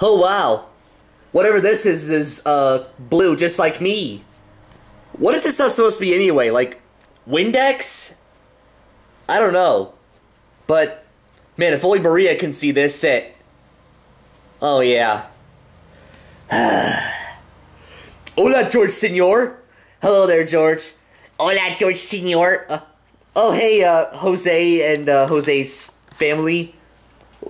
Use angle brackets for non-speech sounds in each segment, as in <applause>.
Oh wow. Whatever this is is uh blue, just like me. What is this stuff supposed to be anyway? Like Windex? I don't know. But man, if only Maria can see this set. Oh yeah. <sighs> Hola, George Senor. Hello there, George. Hola, George Senor. Uh, oh, hey, uh, Jose and uh, Jose's family.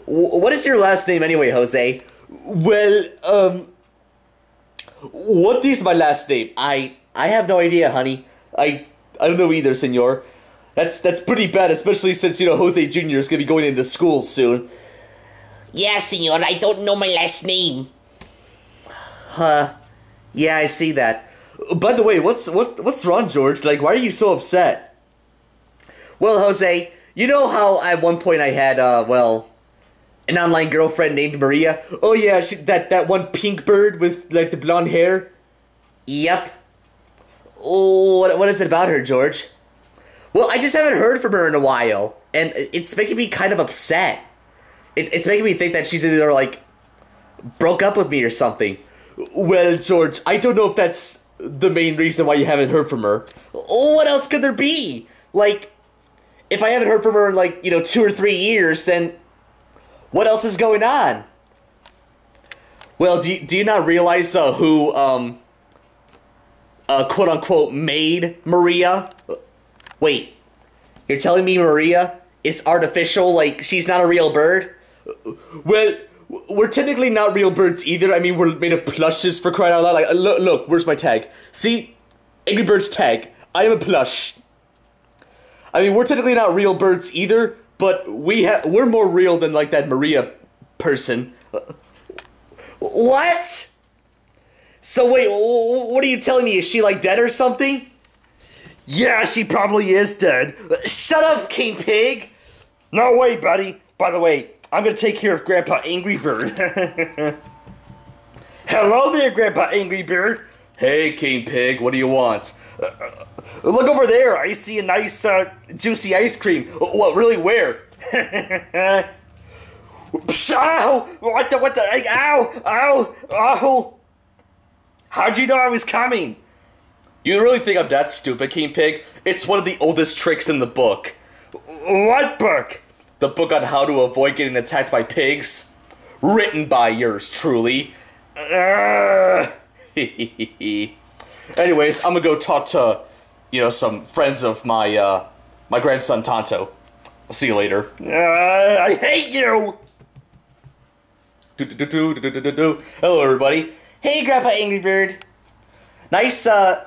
W- what is your last name anyway, Jose? Well, um, what is my last name? I I have no idea, honey. I I don't know either, Senor. That's that's pretty bad, especially since you know Jose Jr. is gonna be going into school soon. Yeah, senor, I don't know my last name. Huh? Yeah, I see that. By the way, what's what what's wrong, George? Like, why are you so upset? Well, Jose, you know how at one point I had uh well an online girlfriend named Maria. Oh yeah, she, that that one pink bird with like the blonde hair. Yep. Oh, what, what is it about her, George? Well, I just haven't heard from her in a while, and it's making me kind of upset. It's it's making me think that she's either like broke up with me or something. Well, George, I don't know if that's the main reason why you haven't heard from her. Oh, what else could there be? Like, if I haven't heard from her in like you know two or three years, then what else is going on? Well, do you, do you not realize uh, who um uh quote unquote made Maria? Wait, you're telling me Maria is artificial? Like she's not a real bird? Well, we're technically not real birds either. I mean, we're made of plushes for crying out loud. Like, look, look, where's my tag? See, Angry Birds tag. I am a plush. I mean, we're technically not real birds either, but we have we're more real than like that Maria person. What? So wait, what are you telling me? Is she like dead or something? Yeah, she probably is dead. Shut up, King Pig. No way, buddy. By the way, I'm gonna take care of Grandpa Angry Bird. <laughs> Hello there, Grandpa Angry Bird. Hey, King Pig, what do you want? Look over there. I see a nice, uh, juicy ice cream. What, really, where? <laughs> Ow! What the? What the? Ow! Ow! Ow! How'd you know I was coming? You really think I'm that stupid, King Pig? It's one of the oldest tricks in the book. What book? The book on how to avoid getting attacked by pigs. Written by yours truly. Uh, <laughs> Anyways, I'm gonna go talk to, you know, some friends of my, uh, my grandson Tonto. I'll see you later. uh, I hate you. Hello, everybody. Hey, Grandpa Angry Bird. Nice, uh,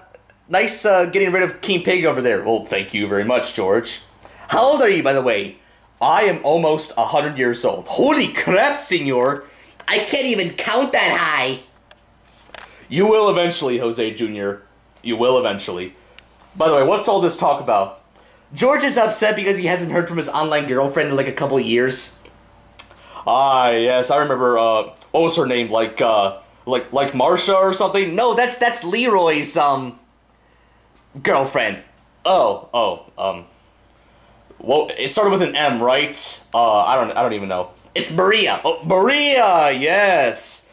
nice, uh, getting rid of King Pig over there. Well, thank you very much, George. How old are you, by the way? I am almost a hundred years old. Holy crap, senor! I can't even count that high. You will eventually, Jose Jr. You will eventually. By the way, what's all this talk about? George is upset because he hasn't heard from his online girlfriend in like a couple years. Ah, yes, I remember, uh, what was her name? Like, uh, like, like Marsha or something? No, that's, that's Leroy's, um, girlfriend. Oh, oh, um, well, it started with an M, right? Uh, I don't, I don't even know. It's Maria. Oh, Maria, yes.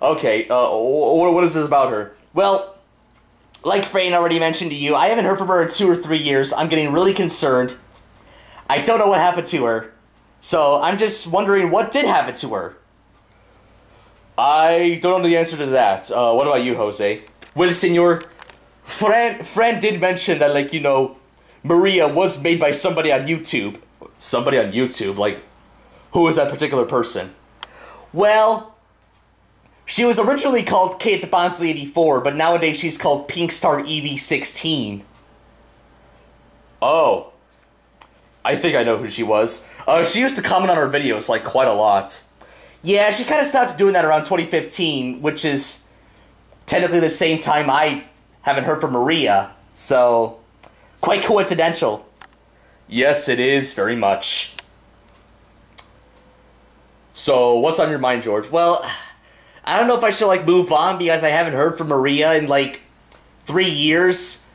Okay, uh, wh- what is this about her? Well, like Frayne already mentioned to you, I haven't heard from her in two or three years. I'm getting really concerned. I don't know what happened to her. So I'm just wondering what did happen to her. I don't know the answer to that. Uh, what about you, Jose? Well, senor, Fran, Fran did mention that, like, you know, Maria was made by somebody on YouTube. Somebody on YouTube? Like, who is that particular person? Well, she was originally called Kate the Bonsley 84, but nowadays she's called Pink Star EV16. Oh. I think I know who she was. Uh, she used to comment on her videos, like, quite a lot. Yeah, she kind of stopped doing that around 2015, which is technically the same time I haven't heard from Maria, so quite coincidental. Yes, it is, very much. So, what's on your mind, George? Well, I don't know if I should, like, move on because I haven't heard from Maria in, like, three years.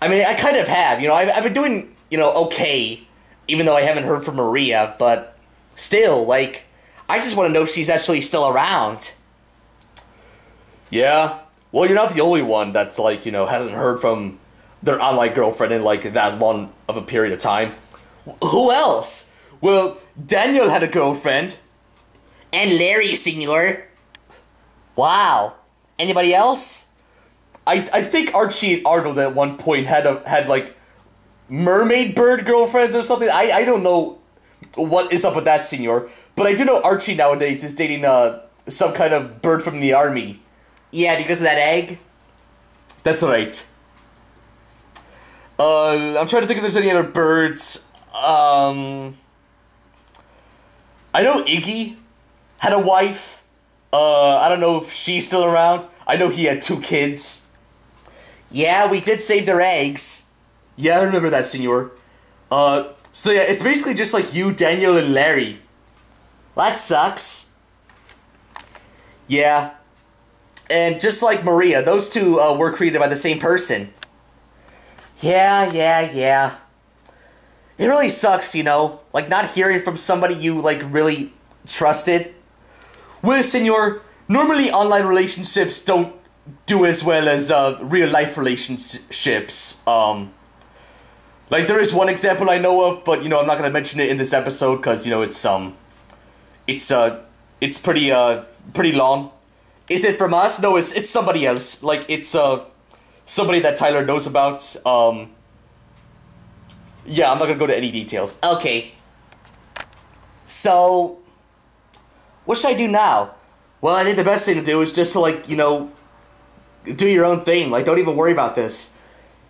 I mean, I kind of have, you know, I've, I've been doing, you know, okay, even though I haven't heard from Maria, but still, like, I just want to know if she's actually still around. Yeah. Well, you're not the only one that's like, you know, hasn't heard from their online girlfriend in like that long of a period of time. Who else? Well, Daniel had a girlfriend. And Larry, senor. Wow. Anybody else? I I think Archie and Arnold at one point had a had like mermaid bird girlfriends or something. I I don't know what is up with that, senor. But I do know Archie nowadays is dating uh some kind of bird from the army. Yeah, because of that egg. That's right. Uh, I'm trying to think if there's any other birds. Um, I know Iggy had a wife. Uh, I don't know if she's still around. I know he had two kids. Yeah, we did save their eggs. Yeah, I remember that, senor. Uh, so yeah, it's basically just like you, Daniel, and Larry. That sucks. Yeah. And just like Maria, those two uh, were created by the same person. Yeah, yeah, yeah. It really sucks, you know, like not hearing from somebody you like really trusted. Well, senor, normally online relationships don't do as well as uh, real life relationships. Um, like there is one example I know of, but you know I'm not gonna mention it in this episode because you know it's um, it's uh, it's pretty uh, pretty long. Is it from us? No, it's it's somebody else. Like it's uh, somebody that Tyler knows about. Um, yeah, I'm not gonna go to any details. Okay. So, what should I do now? Well, I think the best thing to do is just to, like, you know, do your own thing. Like, don't even worry about this.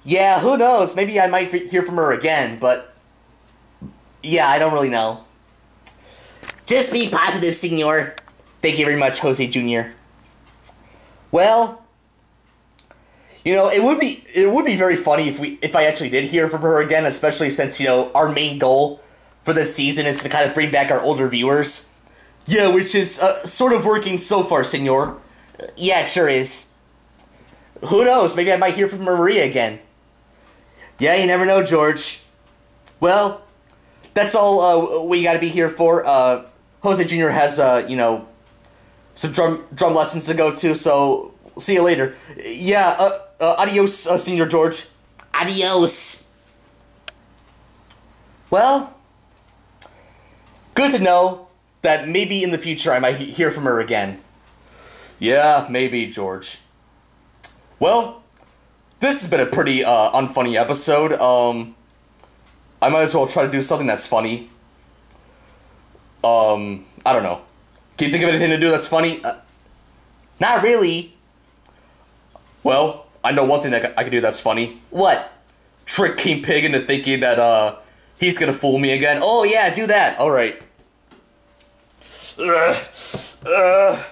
Yeah, who knows? Maybe I might hear from her again, but. Yeah, I don't really know. Just be positive, senor. Thank you very much, Jose Jr. Well, you know, it would be it would be very funny if we if I actually did hear from her again, especially since you know our main goal for this season is to kind of bring back our older viewers. Yeah, which is uh, sort of working so far, senor. Yeah, it sure is. Who knows? Maybe I might hear from Maria again. Yeah, you never know, George. Well, that's all uh, we got to be here for. Uh, Jose Jr. has, uh, you know, some drum drum lessons to go to, so see you later. Yeah, uh, uh, adios, uh, Senior George. Adios. Well, good to know that maybe in the future I might he- hear from her again. Yeah, maybe, George. Well, this has been a pretty uh, unfunny episode. Um, I might as well try to do something that's funny. Um, I don't know. Can you think of anything to do that's funny? Uh, Not really. well, I know one thing that I could do that's funny. What? Trick King Pig into thinking that uh, he's gonna fool me again. Oh, Oh yeah, do that. all right. Uh, uh,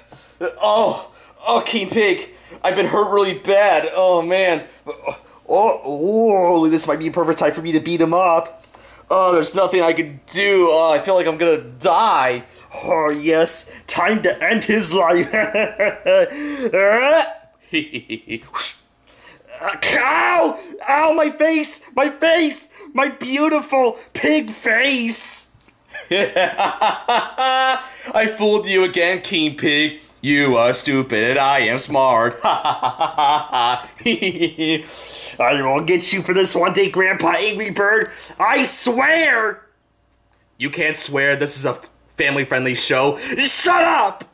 oh, oh, King Pig. I've been hurt really bad. Oh man. Oh, oh, this might be a perfect time for me to beat him up. Oh, there's nothing I can do. Oh, I feel like I'm gonna die. Oh yes, time to end his life. <laughs> Ow! Ow, my face! My face! My beautiful pig face! <laughs> I fooled you again, King Pig. You are stupid and I am smart. <laughs> I will get you for this one day, Grandpa Angry Bird. I swear! You can't swear. This is a family friendly show. Shut up!